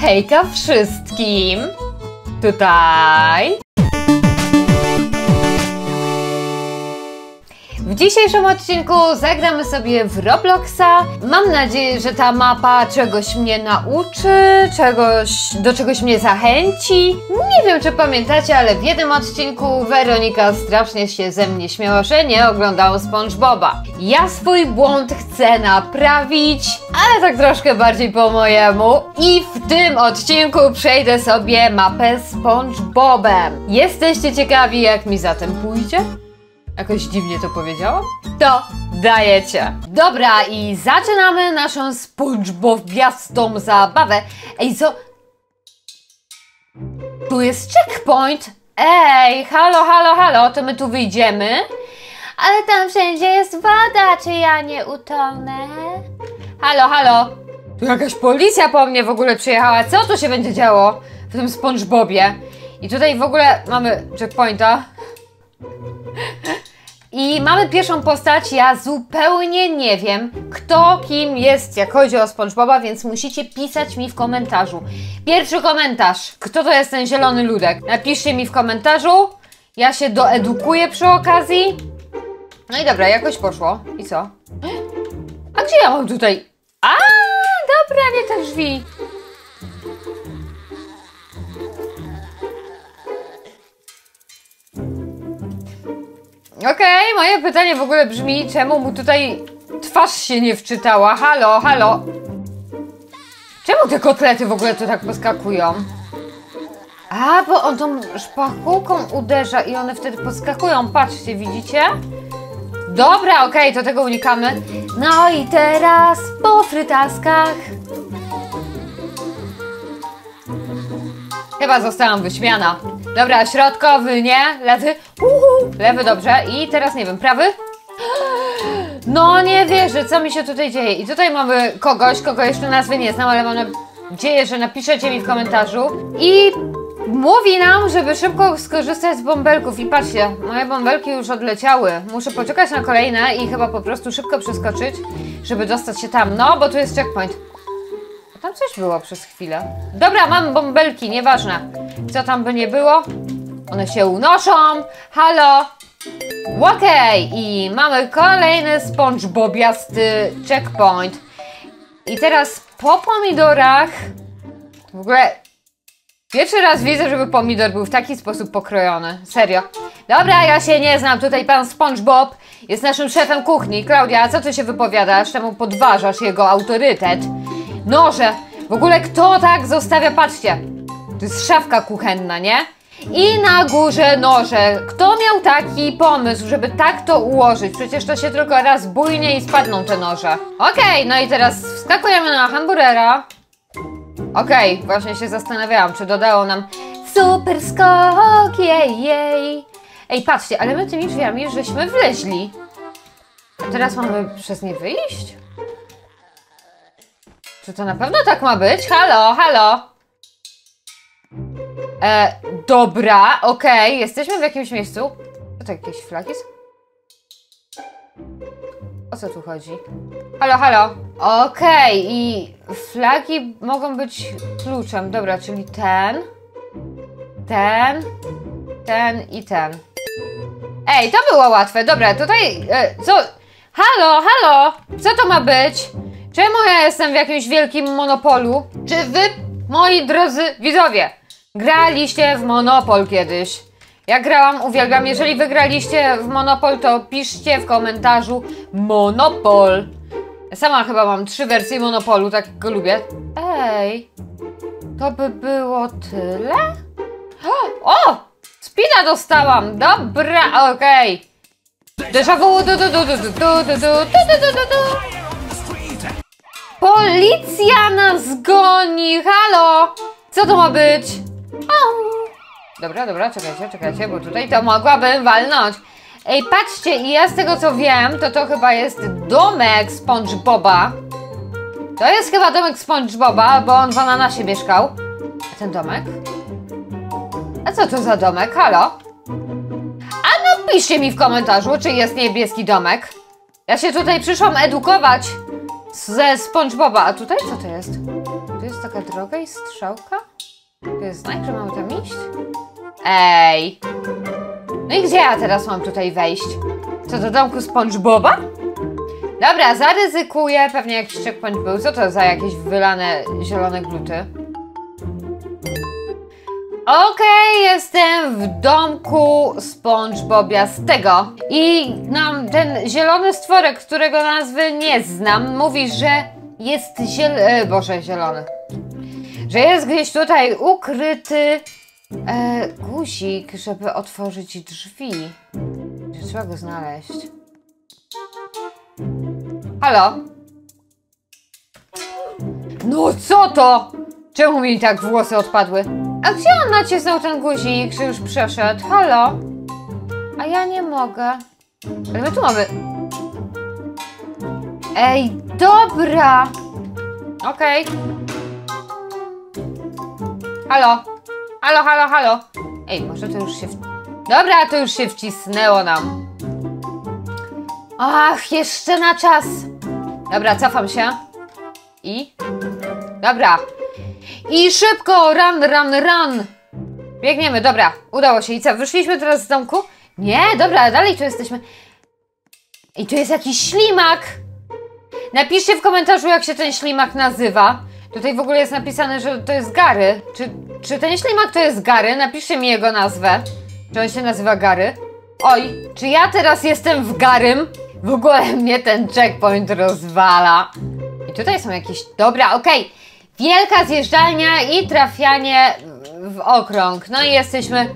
Hejka wszystkim! Tutaj. W dzisiejszym odcinku zagramy sobie w Robloxa. Mam nadzieję, że ta mapa czegoś mnie nauczy, czegoś, do czegoś mnie zachęci. Nie wiem, czy pamiętacie, ale w jednym odcinku Weronika strasznie się ze mnie śmiała, że nie oglądała SpongeBoba. Ja swój błąd chcę naprawić, ale tak troszkę bardziej po mojemu. I w tym odcinku przejdę sobie mapę SpongeBobem. Jesteście ciekawi, jak mi zatem pójdzie? Jakoś dziwnie to powiedziałam? To dajecie. Dobra, i zaczynamy naszą SpongeBobiastą zabawę. Ej, co? Tu jest checkpoint. Ej, halo, halo, halo, to my tu wyjdziemy? Ale tam wszędzie jest woda, czy ja nie utonę? Halo, halo. Tu jakaś policja po mnie w ogóle przyjechała. Co tu się będzie działo w tym SpongeBobie? I tutaj w ogóle mamy checkpointa. I mamy pierwszą postać, ja zupełnie nie wiem, kto kim jest, jak chodzi o SpongeBoba, więc musicie pisać mi w komentarzu. Pierwszy komentarz, kto to jest ten zielony ludek? Napiszcie mi w komentarzu, ja się doedukuję przy okazji. No i dobra, jakoś poszło. I co? A gdzie ja mam tutaj? A, dobra, nie te drzwi. Okej, moje pytanie w ogóle brzmi, czemu mu tutaj twarz się nie wczytała? Halo, halo. Czemu te kotlety w ogóle tu tak poskakują? A, bo on tą szpachulką uderza i one wtedy poskakują. Patrzcie, widzicie? Dobra, okej, to tego unikamy. No i teraz po frytaskach. Chyba zostałam wyśmiana. Dobra, środkowy, nie? Lewy. Uhu. Lewy, dobrze. I teraz nie wiem, prawy? No nie wierzę, co mi się tutaj dzieje. I tutaj mamy kogoś, kogo jeszcze nazwy nie znam, ale mam nadzieję, że napiszecie mi w komentarzu. I mówi nam, żeby szybko skorzystać z bąbelków. I patrzcie, moje bąbelki już odleciały. Muszę poczekać na kolejne i chyba po prostu szybko przeskoczyć, żeby dostać się tam. No, bo tu jest checkpoint. Tam coś było przez chwilę. Dobra, mam bąbelki, nieważne. Co tam by nie było? One się unoszą. Halo! Okej, i mamy kolejny SpongeBobiasty checkpoint. I teraz po pomidorach... W ogóle pierwszy raz widzę, żeby pomidor był w taki sposób pokrojony. Serio. Dobra, ja się nie znam. Tutaj pan SpongeBob jest naszym szefem kuchni. Klaudia, co ty się wypowiadasz? Czemu podważasz jego autorytet? Noże! W ogóle kto tak zostawia? Patrzcie! To jest szafka kuchenna, nie? I na górze noże. Kto miał taki pomysł, żeby tak to ułożyć? Przecież to się tylko raz bujnie i spadną te noże. Okej, no i teraz wskakujemy na hamburgera. Okej, właśnie się zastanawiałam, czy dodało nam super skok, jej, jej. Ej, patrzcie, ale my tymi drzwiami żeśmy wleźli. A teraz mamy przez nie wyjść? Czy to na pewno tak ma być? Halo, halo! E, dobra, okej, jesteśmy w jakimś miejscu. Co to jakieś flagi są? O co tu chodzi? Halo, halo. Okej, i flagi mogą być kluczem. Dobra, czyli ten, ten, ten i ten. Ej, to było łatwe. Dobra, tutaj. E, co? Halo, halo! Co to ma być? Czemu ja jestem w jakimś wielkim monopolu? Czy wy, moi drodzy widzowie, graliście w Monopol kiedyś? Ja grałam, uwielbiam. Jeżeli wygraliście w Monopol, to piszcie w komentarzu Monopol. Sama chyba mam trzy wersje Monopolu, tak go lubię. Ej, to by było tyle? O! Spina dostałam! Dobra, okej. Policja nas goni! Halo! Co to ma być? Dobra, dobra, czekajcie, czekajcie, bo tutaj to mogłabym walnąć. Ej, patrzcie, i ja z tego co wiem, to to chyba jest domek SpongeBoba. To jest chyba domek SpongeBoba, bo on w ananasie mieszkał. A ten domek? A co to za domek? Halo? A napiszcie mi w komentarzu, czy jest niebieski domek. Ja się tutaj przyszłam edukować ze SpongeBoba. A tutaj co to jest? To jest taka droga i strzałka? To jest znak, że mamy tam iść? Ej! No i gdzie ja teraz mam tutaj wejść? Co, do domku SpongeBoba? Dobra, zaryzykuję. Pewnie jakiś checkpoint był. Co to za jakieś wylane zielone gluty? Okej, jestem w domku SpongeBobiastego. I nam ten zielony stworek, którego nazwy nie znam, mówi, że jest ziel... E, Boże, zielony. Że jest gdzieś tutaj ukryty e, guzik, żeby otworzyć drzwi. Trzeba go znaleźć. Halo? No co to? Czemu mi tak włosy odpadły? A gdzie on nacisnął ten guzik, że już przeszedł? Halo? A ja nie mogę. Ale my tu mamy... Ej, dobra! Okej. Halo? Halo, halo, halo? Ej, może to już się... W... Dobra, to już się wcisnęło nam. Ach, jeszcze na czas. Dobra, cofam się. I? Dobra. I szybko, run, run, run. Biegniemy, dobra, udało się. I co, wyszliśmy teraz z domku? Nie, dobra, dalej tu jesteśmy. I tu jest jakiś ślimak. Napiszcie w komentarzu, jak się ten ślimak nazywa. Tutaj w ogóle jest napisane, że to jest Gary. Czy, czy ten ślimak to jest Gary? Napiszcie mi jego nazwę. Czy on się nazywa Gary? Oj, czy ja teraz jestem w Garym? W ogóle mnie ten checkpoint rozwala. I tutaj są jakieś... Dobra, okej. Wielka zjeżdżalnia i trafianie w okrąg. No i jesteśmy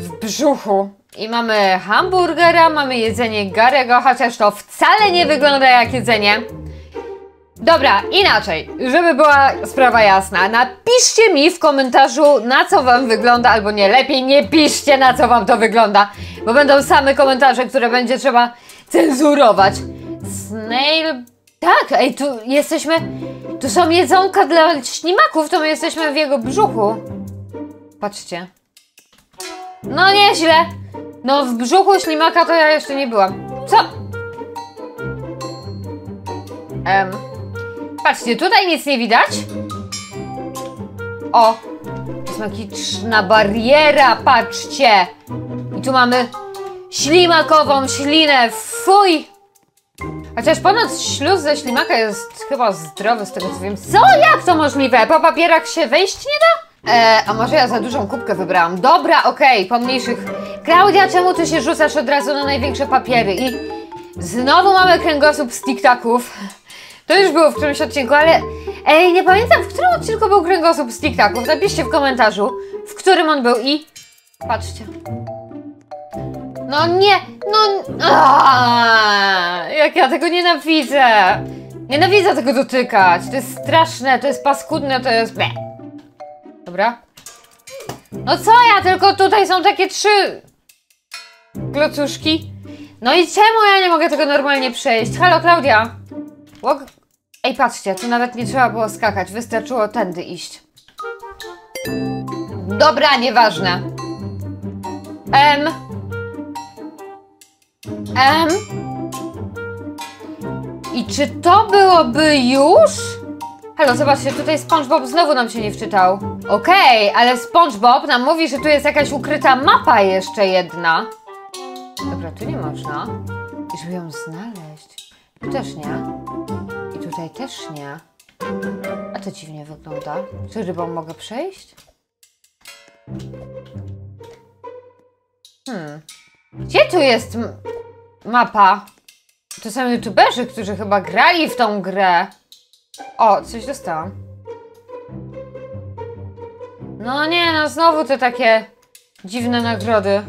w brzuchu. I mamy hamburgera, mamy jedzenie Garego, chociaż to wcale nie wygląda jak jedzenie. Dobra, inaczej, żeby była sprawa jasna, napiszcie mi w komentarzu na co wam wygląda, albo nie, lepiej nie piszcie na co wam to wygląda, bo będą same komentarze, które będzie trzeba cenzurować. Snail... Tak, ej, tu jesteśmy... Tu są jedzonka dla ślimaków, to my jesteśmy w jego brzuchu. Patrzcie. No nieźle. No w brzuchu ślimaka to ja jeszcze nie byłam. Co? Em... Patrzcie, tutaj nic nie widać. O! Jest bariera, patrzcie! I tu mamy ślimakową ślinę, fuj! Chociaż ponoć śluz ze ślimaka jest chyba zdrowy, z tego co wiem. Co? Jak to możliwe? Po papierach się wejść nie da? E, a może ja za dużą kubkę wybrałam? Dobra, okej, po mniejszych. Klaudia, czemu ty się rzucasz od razu na największe papiery? I znowu mamy kręgosłup z tiktaków. To już było w którymś odcinku, ale ej, nie pamiętam, w którym odcinku był kręgosłup z tiktaków. Napiszcie w komentarzu, w którym on był i... Patrzcie. No nie, no... Aaaa, jak ja tego nienawidzę. Nienawidzę tego dotykać. To jest straszne, to jest paskudne, to jest... Bleh. Dobra. No co ja, tylko tutaj są takie trzy... Klocuszki. No i czemu ja nie mogę tego normalnie przejść? Halo, Klaudia. Łok... Ej, patrzcie, tu nawet nie trzeba było skakać, wystarczyło tędy iść. Dobra, nieważne. M. M. I czy to byłoby już? Halo, zobaczcie, tutaj SpongeBob znowu nam się nie wczytał. Okej, ale SpongeBob nam mówi, że tu jest jakaś ukryta mapa jeszcze jedna. Dobra, tu nie można. I żeby ją znaleźć. Tu też nie. Tutaj też nie. A to dziwnie wygląda. Czy rybą mogę przejść? Hmm. Gdzie tu jest mapa? To są youtuberzy, którzy chyba grali w tą grę. O, coś dostałam. No nie, no znowu te takie dziwne nagrody.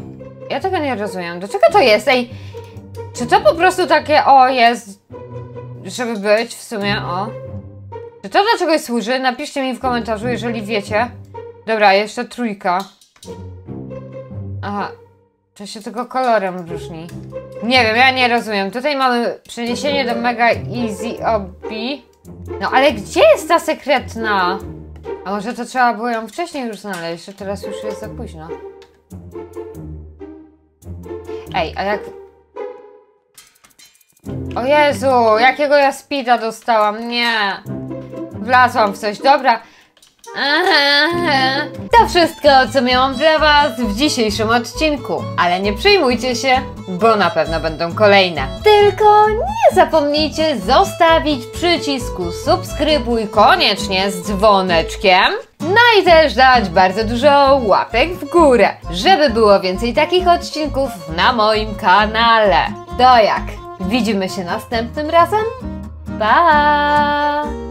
Ja tego nie rozumiem. Do czego to jest? Ej, czy to po prostu takie, o jest, żeby być w sumie, o. Czy to do czegoś służy? Napiszcie mi w komentarzu, jeżeli wiecie. Dobra, jeszcze trójka. Aha, to się tylko kolorem różni. Nie wiem, ja nie rozumiem. Tutaj mamy przeniesienie do Mega Easy Obi. No ale gdzie jest ta sekretna? A może to trzeba było ją wcześniej już znaleźć, że teraz już jest za późno. Ej, a jak... O Jezu, jakiego ja speeda dostałam? Nie. Wlazłam w coś. Dobra. To wszystko, co miałam dla Was w dzisiejszym odcinku. Ale nie przejmujcie się, bo na pewno będą kolejne. Tylko nie zapomnijcie zostawić przycisku subskrybuj koniecznie z dzwoneczkiem. No i też dać bardzo dużo łapek w górę, żeby było więcej takich odcinków na moim kanale. To jak? Widzimy się następnym razem? Pa!